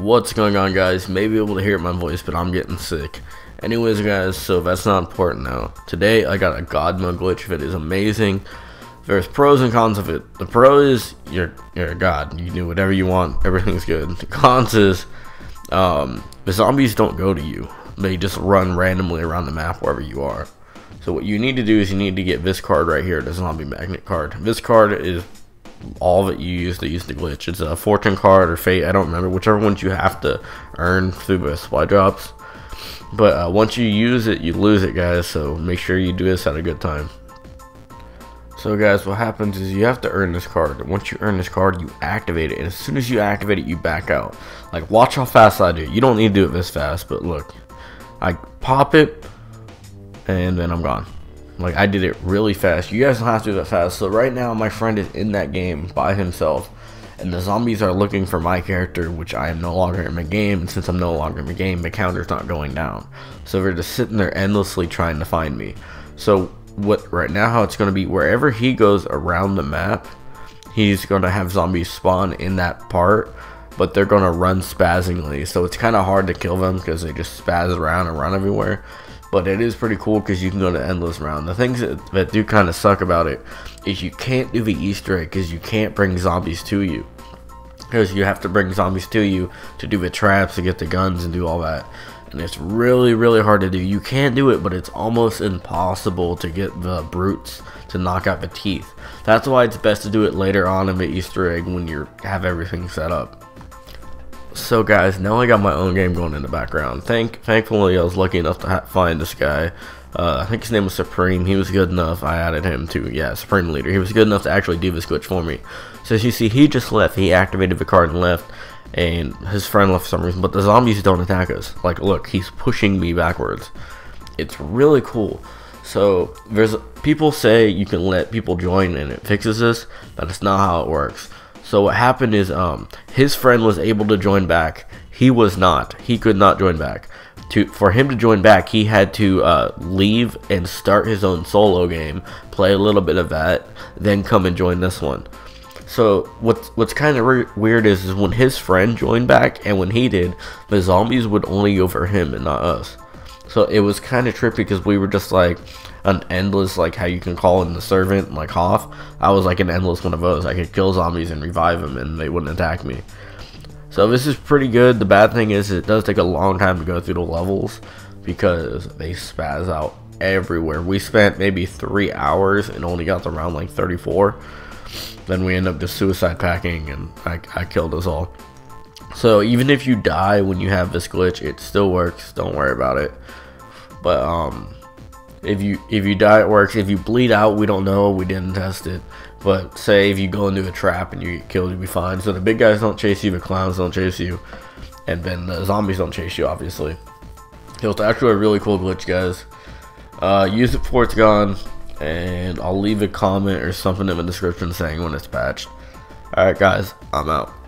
What's going on guys? May be able to hear my voice, but I'm getting sick. Anyways guys, so that's not important now. Today I got a god mode glitch that is amazing. There's pros and cons of it. The pro is you're you're a god. You can do whatever you want. Everything's good. The cons is um, the zombies don't go to you. They just run randomly around the map wherever you are. So what you need to do is you need to get this card right here, the zombie magnet card. This card is all that you use to use the glitch. It's a fortune card or fate. I don't remember whichever ones you have to earn through the supply drops. But uh, once you use it, you lose it, guys. So make sure you do this at a good time. So guys, what happens is you have to earn this card. Once you earn this card, you activate it. And as soon as you activate it, you back out. Like, watch how fast I do. You don't need to do it this fast, but look. I pop it, and then I'm gone. Like I did it really fast. You guys don't have to do that fast. So right now my friend is in that game by himself. And the zombies are looking for my character, which I am no longer in the game. And since I'm no longer in the game, the counter's not going down. So they're just sitting there endlessly trying to find me. So what right now how it's going to be wherever he goes around the map, he's going to have zombies spawn in that part but they're going to run spazzingly so it's kind of hard to kill them because they just spaz around and run everywhere but it is pretty cool because you can go to endless round. The things that, that do kind of suck about it is you can't do the Easter egg because you can't bring zombies to you. Because you have to bring zombies to you to do the traps, to get the guns, and do all that. And it's really, really hard to do. You can do it, but it's almost impossible to get the brutes to knock out the teeth. That's why it's best to do it later on in the Easter egg when you have everything set up. So guys, now I got my own game going in the background. Thank, thankfully, I was lucky enough to find this guy. Uh, I think his name was Supreme. He was good enough. I added him to, yeah, Supreme Leader. He was good enough to actually do this glitch for me. So as you see, he just left. He activated the card and left. And his friend left for some reason. But the zombies don't attack us. Like, look, he's pushing me backwards. It's really cool. So there's people say you can let people join and it fixes this. But it's not how it works. So what happened is um, his friend was able to join back. He was not. He could not join back. To, for him to join back, he had to uh, leave and start his own solo game, play a little bit of that, then come and join this one. So what's what's kind of weird is, is when his friend joined back and when he did, the zombies would only go for him and not us. So it was kind of trippy because we were just like, an endless like how you can call in the servant like Hoff. I was like an endless one of those. I could kill zombies and revive them and they wouldn't attack me. So this is pretty good. The bad thing is it does take a long time to go through the levels because they spaz out everywhere. We spent maybe three hours and only got to round like 34. Then we end up just suicide packing and I, I killed us all. So even if you die when you have this glitch, it still works. Don't worry about it. But um, if you if you die, it works. If you bleed out, we don't know. We didn't test it. But say if you go into a trap and you get killed, you'll be fine. So the big guys don't chase you, the clowns don't chase you, and then the zombies don't chase you, obviously. It's actually a really cool glitch, guys. Uh, use it before it's gone, and I'll leave a comment or something in the description saying when it's patched. Alright, guys, I'm out.